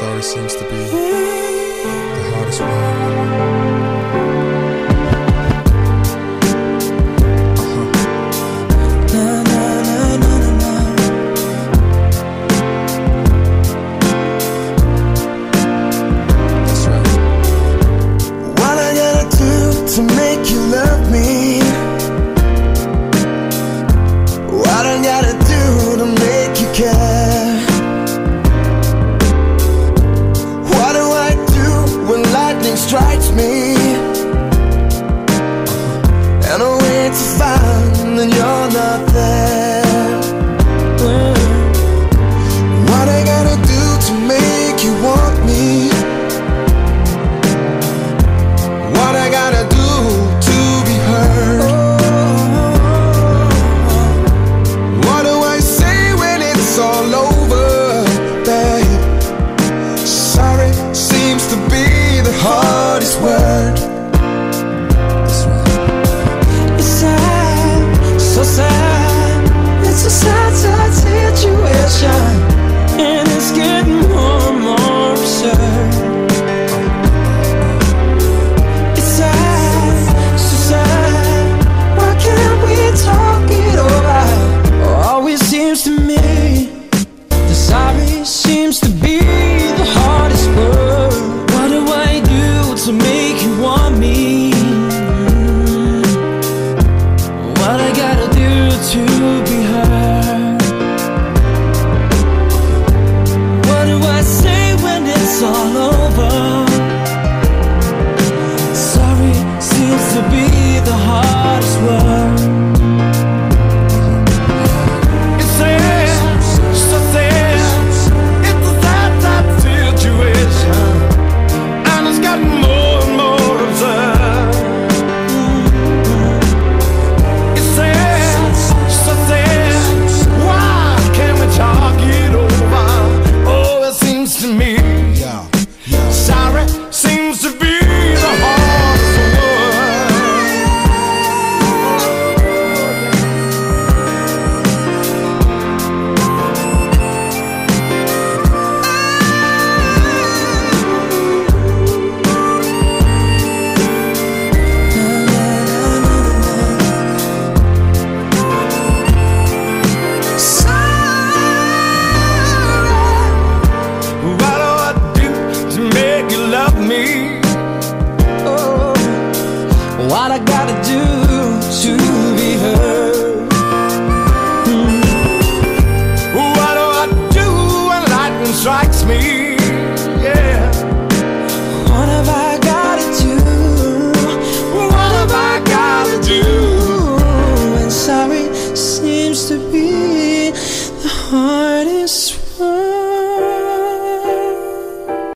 Sorry seems to be the hardest one. Uh-huh. to make you love me? What I gotta do to make you care? it's fun and you're not there. want me. What I gotta do to be heard? What do I say when it's all over? Sorry seems to be the hardest word. what I gotta do to be heard.